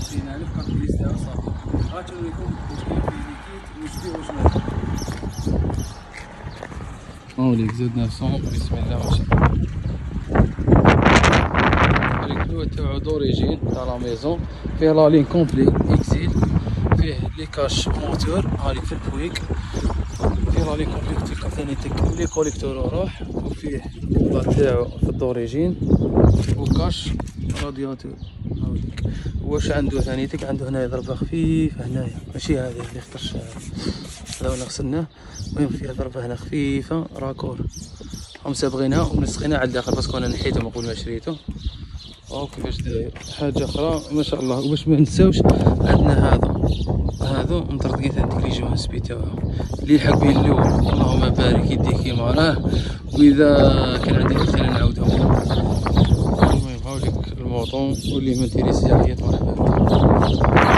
كارت ليست تاعو صافي غاتوريكم واش كاين فيه ليكيت واش فيه واش ما 900 بسم الله ما شاء الله هذيك الكلوة تاعو دوريجين تاع لا ميزون فيه لا لين كومبلي اكزيل فيه لي كاش موتور هذيك في البويك فيه لا لين كومبلي قلت لكم ثاني تك لي كوليكتور روح وفيه البار تاعو في الدوريجين وكاش رادياتور هاوليك. واش عنده ثاني؟ تك عنده هنايا ضربة خفيفة هنايا. ماشي هذه اللي خطرش. هذا ولا غسلناه المهم فيها ضربة هنا خفيفة راكور. هم سابغينها ومنسخينها على الداخل باسكو أنا نحيته ما قبل ما شريته أو كيفاش داير؟ حاجة أخرى ما شاء الله. وباش ما نساوش عندنا هذا. هذو مطرطقين ثاني سبي تاعهم اللي يلحق به الأول اللهم بارك يديك كيما راه وإذا كان عندي مثلا نعاودهم. الموطون واللي ما تيريسي عليا مرحبا.